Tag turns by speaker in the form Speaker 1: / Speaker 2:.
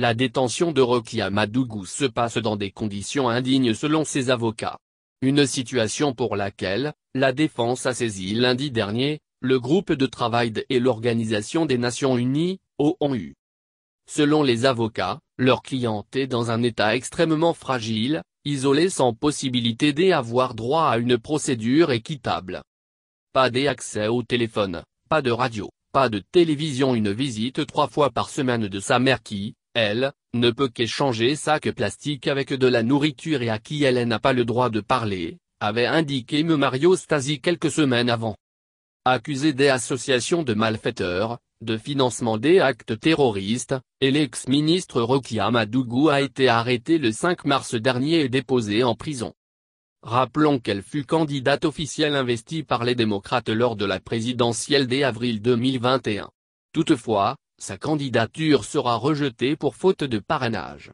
Speaker 1: la détention de Rokia Madougou se passe dans des conditions indignes selon ses avocats. Une situation pour laquelle, la défense a saisi lundi dernier, le groupe de travail et l'Organisation des Nations Unies, ONU. Selon les avocats, leur cliente est dans un état extrêmement fragile, isolée sans possibilité d'avoir droit à une procédure équitable. Pas d'accès au téléphone, pas de radio, pas de télévision une visite trois fois par semaine de sa mère qui, elle, ne peut qu'échanger sac plastique avec de la nourriture et à qui elle n'a pas le droit de parler, avait indiqué M. Mario Stasi quelques semaines avant. Accusé des associations de malfaiteurs, de financement des actes terroristes, et l'ex-ministre Rokia Madougou a été arrêté le 5 mars dernier et déposé en prison. Rappelons qu'elle fut candidate officielle investie par les démocrates lors de la présidentielle dès avril 2021. Toutefois, sa candidature sera rejetée pour faute de parrainage.